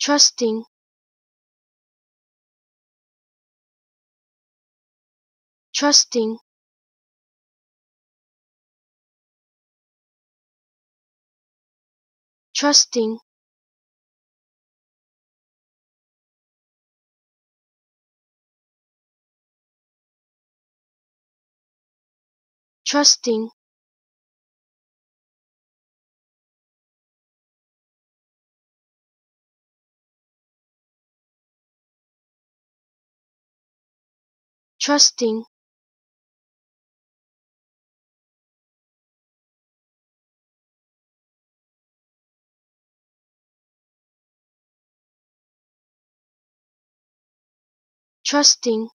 trusting. Trusting. Trusting. Trusting trusting. Trusting